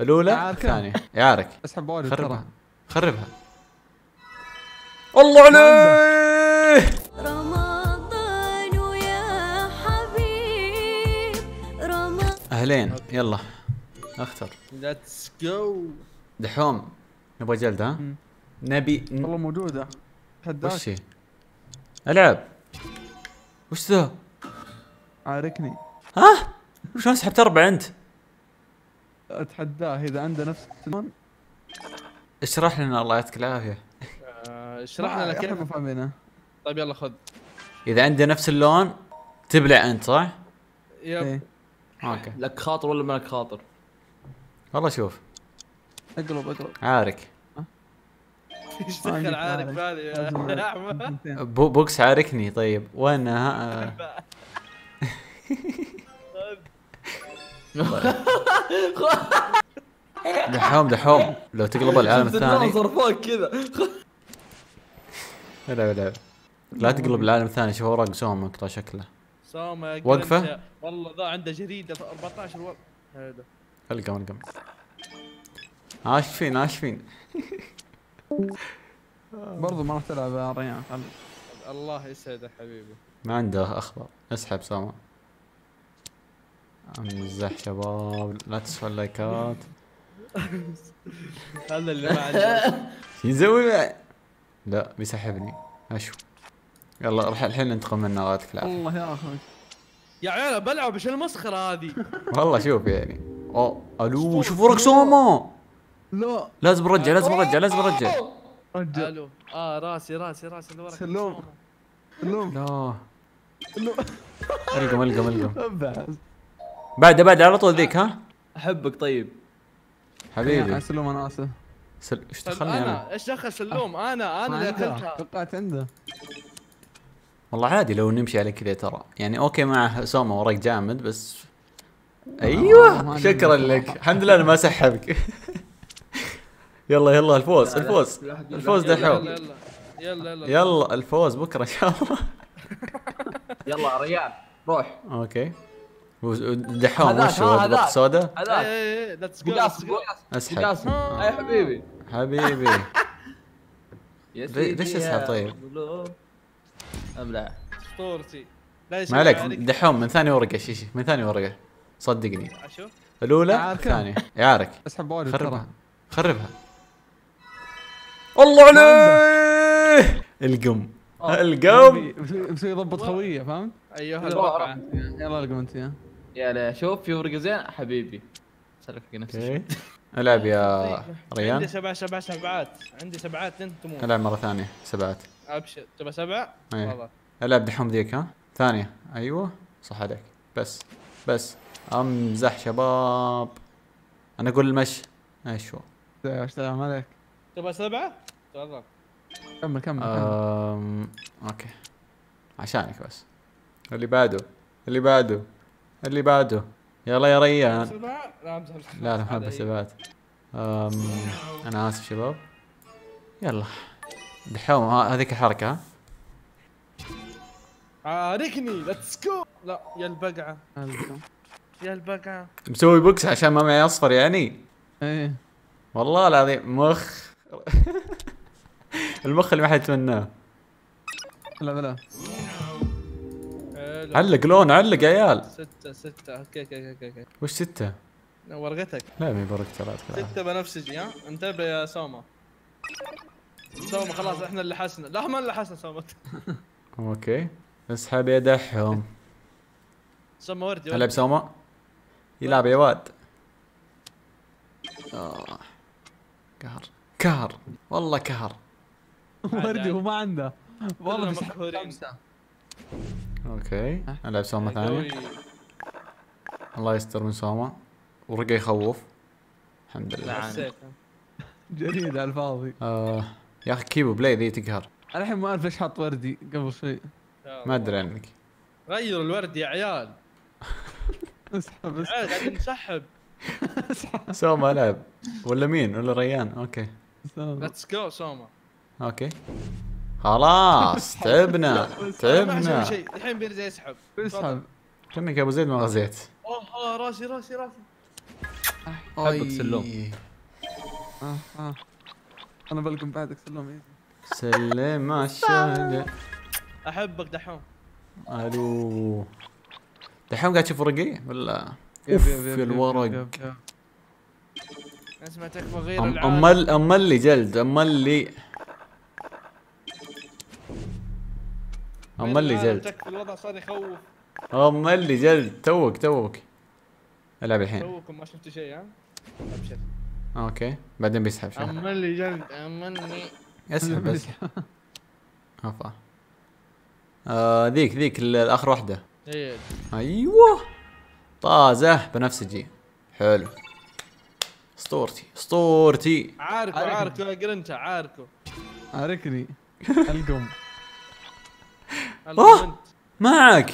الأولى؟ يعاركها. الثانية. يعارك اسحب بوالي خربها. خربها. الله عليه رمضان يا حبيب رمضان. أهلين. يلا. أختر. ليتس جو دحوم. نبغى جلد ها. نبي والله موجودة. تحداك وش هي؟ ألعب. وش ذا؟ عاركني. ها؟ شلون سحبت أربعة أنت؟ أتحداه إذا عنده نفس اللون اشرح لنا الله يعطيك العافية. آه، اشرح لنا كيف؟ إحنا فاهمينه. طيب يلا خذ. إذا عنده نفس اللون تبلع أنت صح؟ يب. إيه. أوكي. لك خاطر ولا مالك خاطر؟ والله شوف. اقلب اقلب. عارك. إيش ما دخل عندك عارف عارف. هذه يا. بو بوكس عاركني طيب. وين ها؟ دحوم دحوم لو تقلب العالم الثاني. صرفوك كذا. لا لا لا. تقلب العالم الثاني شوف أوراق سوم مقطع شكله. وقفة؟ جرنت. والله ذا عنده جريدة في 14 ورقه هذا. القم القم عاشفين عاشفين. برضو ما راح تلعب يا ريان الله يسعدك حبيبي. ما عنده اخضر اسحب سوما امزح شباب لا تسوى اللايكات هذا اللي ما عنده شو يسوي معي؟ لا بيسحبني. اشو يلا روح الحين انتقم منه الله يعطيك العافيه الله يا أخي. يا عيال بلعب إيش المسخرة هذه. والله شوف يعني. اوه ألو شوف ورق سوما لا. لازم نرجع لازم نرجع لازم نرجع رجل ألو. آه راسي راسي راسي. اللي ورا سلوم. سلوم لا. لا القم القم القم. بعد بعد على طول ذيك ها؟ أحبك طيب. حبيبي. سلوم أنا اسف سل... إيش سل... دخلني أنا أنا؟ إيش دخل سلوم؟ أنا أنا اللي أكلتها. توقعت عنده. والله عادي لو نمشي على كذا ترى. يعني أوكي مع سوما ورق جامد بس أيوه شكرا لك. الحمد لله أنا ما سحبك. يلا يلا الفوز الفوز. الفوز دحوم. يلا يلا يلا يلا. يلا الفوز بكرة إن شاء الله. يلا ريان روح. okay. دحوم وش هو. بطاقة سودا هذاك. إيه let's go بقاس بقاس أسحب. بقاس يا حبيبي. حبيبي. يا لي- ليش يا طيب؟ ابلع أسطورتي. ما عليك. دحوم من ثاني ورقة؟ شيشي من ثاني ورقة. صدقني. أشوف الأولى؟ يعاركها. الثانية. يعارك. أسحب بوالي خربها. خربها. الله عليه القم. القم. بسوي ضبط خوية فهمت؟ الواقع. يلا القم أنت يا يا لا شوف في ورقه زين حبيبي سلك نفسي. أوكي. ألعب يا عندي ريان. سبع سبع سبعات. عندي سبعات أنت تموت ألعب مرة ثانية. سبعات. أبشر. تبى؟ أيه. والله ألعب دحوم ذيك ها؟ ثانية. أيوه. صح عليك. بس. بس. أمزح شباب. أنا أقول المشي. إيش هو ما عليك. تبى سبعة؟ تفضل. كمل كمل كمل. أم... أوكي. عشانك بس. اللي بعده. اللي بعده. اللي بعده. يلا يا ريان؟ لا لا لا ما أم... أنا آسف شباب. يلا. دحوم هذيك الحركة ها؟ عاركني let's go لا يا البقعة. يا البقعة. مسوي بوكس عشان ما معي أصفر يعني؟ إيه. والله العظيم مخ. المخ اللي ما حد يتمناه. لا حلو. علق لون علق يا عيال. ستة ستة. okay okay okay okay. وش ستة؟ ورقتك. لا ما ترى ستة بنفسجي ها؟ انتبه يا سوما سوما خلاص إحنا اللي حسنا لا ما اللي حسنا سوما okay. اسحب يا دحوم سوما وردي. العب سوما يلعب يا واد. آه. قهر قهر والله قهر وردي هو ما عنده. والله مقهورين. خمسة. okay. العب سوما ثانية. قوي. الله يستر من سوما ورقة يخوف. الحمد لله. جريد على الفاضي. آه. يا أخي keep و play ذي تقهر. الحين ما أعرف ليش حاط وردي قبل شوي. ما. أدري عنك. غيروا الورد يا عيال. اسحب عيال قاعدين نسحب. سوما العب ولا مين؟ ولا ريان؟ okay. اسحب let's go سوما okay. خلاص تعبنا تعبنا الحين بيرجع يسحب اسحب كانك يا أبو زيد ما غزيت اوه آه، راسي راسي راسي. حبك سلوم. آه آه. أنا بلقم بعدك سلوم easy سلم ما الشهد أحبك دحوم. ألو. دحين قاعد تشوف ورقي ولا؟ أوف يب- الورق. أسمع تكفى غير العالم. امال امال لي جلد امال لي امال لي جلد. الوضع؟ صار يخوف. امال لي جلد. توك توك. العب الحين. توكم ما شفتوا شيء ها؟ أبشر. أوكي. بعدين بيسحب شوي امني جلد. أمني. اسحب بس. افا آه ذيك ذيك ال- الأخر واحدة أيوه. طازة بنفسجي حلو. اسطورتي اسطورتي. عاركو عاركو يا جرنتا عاركو. عاركني. ألقم. البنت معك!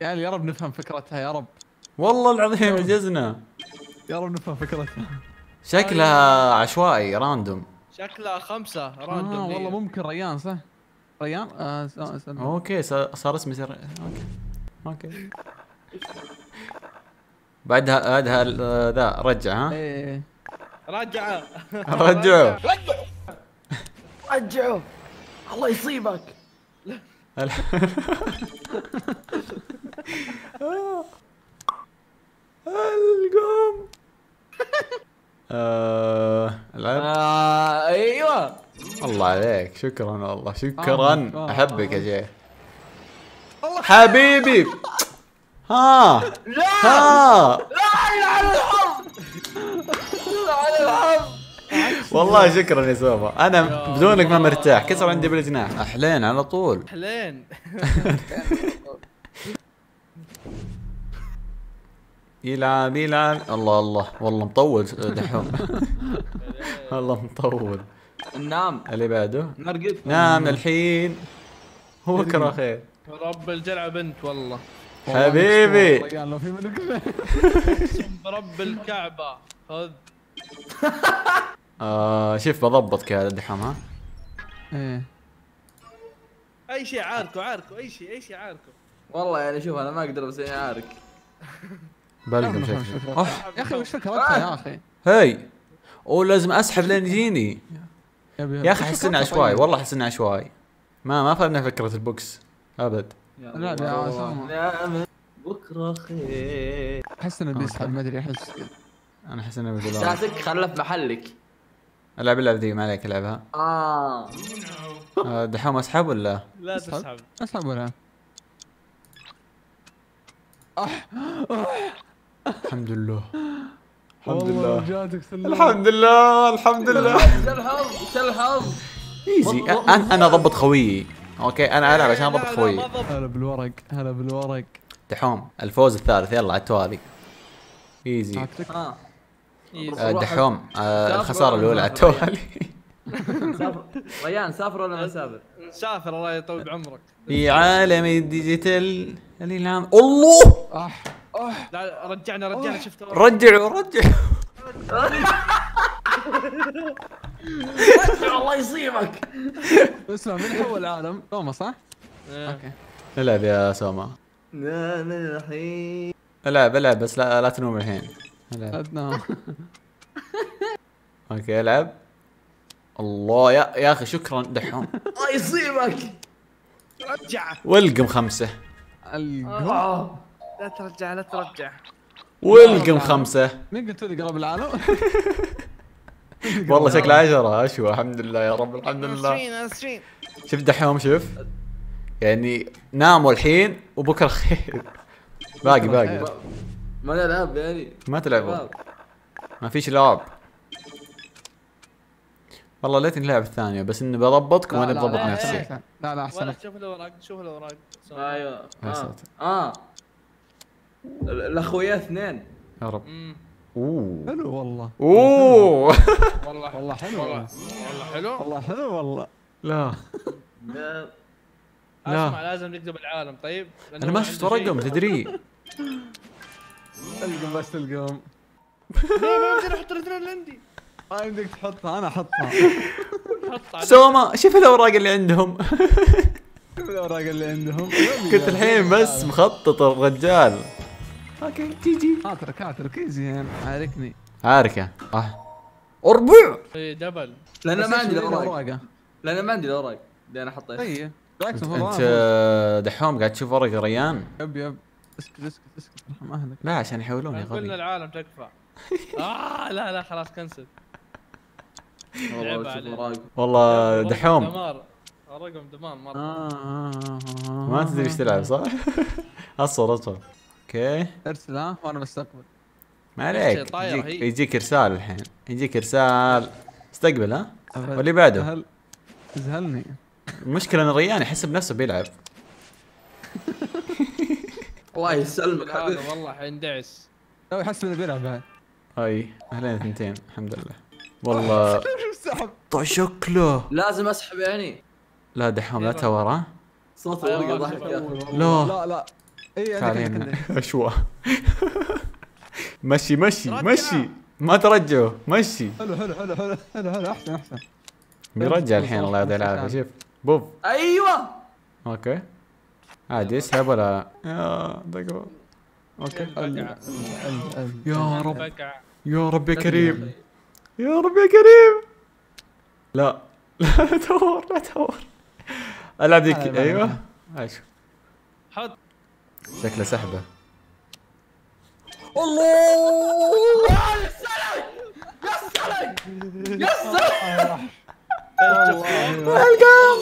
يعني يا رب نفهم فكرتها يا رب. والله العظيم عجزنا. يا رب نفهم فكرتها. شكلها عشوائي random. شكلها خمسة آه random. والله ممكن ريان صح؟ ريان؟ آه س- آه،. أوكي صار صار اسمي سر okay. okay. بعدها بعدها ال- ذا رجع ها؟ إيه رجع رجعوا. رجعوا. الله يصيبك. القم. آه العب. آه أيوه. الله عليك شكرا والله آه، شكرا. أحبك يا شيخ. حبيبي. ها. ها. والله شكرا يا سوما أنا بدونك ما مرتاح. كسر عندي بالجناح أحلين على طول. حلين يلعب يلعب الله الله. والله مطول دحوم. والله مطول. نام اللي بعده؟ نرقد نام الحين. هو بكره خير. رب الجلعة بنت والله. حبيبي. برب الكعبة. خذ. آه شوف بضبطك يا دحوم ها؟ إيه. أي شيء عاركو عاركو أي شيء أي شيء عاركو والله يعني شوف أنا ما أقدر بس إني عارك بلقم شكلي يا أخي وش فكرتها يا أخي؟ هي ولازم أسحب لين يجيني. يا أخي أحس انه عشوائي طيب؟ والله أحس انه عشوائي. ما ما فهمنا فكرة البوكس أبد. لا، لا، بكرة خير. أحس إنه بيسحب ما أدري أحس. كذا أنا أحس إنه بدل شاسك خلف محلك. العب اللعبه ذي ما عليك العبها آه. آه، دحوم أسحب ولا؟ لا أسحب. تسحب. أسحب ولا؟ الحمد لله. الحمد لله. الحمد لله الحمد لله. شو الحظ شو الحظ easy أنا أنا اضبط خويي. okay أنا ألعب عشان أضبط خويي. هلا بالورق هلا بالورق. دحوم الفوز الثالث. يلا على التوالي. easy tactic آه easy. آه، دحوم. آه، سافر الخسارة الأولى؟ التوالي سافر؟ ريان سافر ولا ما سافر؟ نسافر الله يطول بعمرك. في عالم ال digital. الالعاب الله! اح اح لا رجعنا رجعنا شفت رجعوا رجعوا. الله يصيبك. اسمع من حول العالم توما صح؟ إيه. okay. العب يا سوما العب العب بس لا لا تنوم الحين. العب ادنى أوكي ألعب. الله يا يا أخي شكرا. دحوم. الله يصيبك. رجع والقم خمسة. ألقم. آه. لا ترجع لا ترجع. والقم خمسة. مين قلت لي قرب العالم؟ والله شكله عشرة. أشوى. الحمد لله يا رب الحمد لله. نسرين نسرين شوف دحوم شوف. يعني ناموا الحين وبكرة خير. باقي باقي. ما نلعب يعني. ما تلعبوا ما فيش لعب. والله ليتني لعب الثانية بس إني بضبطكم وأنا بضبط لا، نفسي. لا، لا لا أحسن. شوف الاوراق شوف الاوراق أيوه. آه. آه. ال- الاخويا اثنين. يا رب. أوه. حلو والله. أوه. والله والله حلو. والله حلو. والله حلو والله. لا. لا. أسمع لازم نكتب العالم. طيب. أنا ما شفت. رقم تدري. القم بس القم ليه ما يمديني أحط الاثنين اللي عندي. ما يمديك تحطها أنا أحطها. سوما شوف الأوراق اللي عندهم. شوف الأوراق اللي عندهم. كنت الحين بس مخطط الرجال. okay GG. اترك اترك easy يعني عاركني. عاركة. آه. أربع. إي double. لأن ما عندي الأوراق؟ لأن ما عندي الأوراق. اللي أنا حطيتها. اي أنت آه، دحوم قاعد تشوف ورق ريان؟ yep yep. اسكت اسكت اسكت ارحم أهلك. لا عشان يحولون يا قلنا غبي. العالم تكفى. آه لا لا خلاص cancel. والله دحوم. دمار. رقم دمار مرة. آه، آه، آه، آه، ما تدري إيش تلعب صح؟ أصبر أصبر. okay. أرسل ها وأنا بستقبل. ما عليك. يجيك. يجيك إرسال الحين. يجيك إرسال. استقبل ها. واللي بعده؟ زهل زهلني. المشكلة إن الريان يحسب نفسه بيلعب. الله يسلمك حبيبي. هذا والله حيندعس. لو يحس إنه بيلعب بعد. اي أهلين اثنتين الحمد لله. والله سحب طيب شكله. لازم أسحب يعني. لا دحوم لا تور ها؟ صوت الورقه. ضحك يا أخي. لا. لا لا. اي تعال عندك هنا. عندك اشوى مشي مشي. مشي. ما ترجعه مشي. حلو حلو حلو حلو حلو حلو أحسن أحسن. بيرجع الحين الله يعطيه العافية. شوف. بوف أيوه. okay. عادي يسحب ولا يا دقيقة. okay. يا رب. يا رب يا كريم. يا رب يا كريم. لا. لا تور لا تور ألعب ذيك. أيوه. عايش حط. شكله سحبة. والله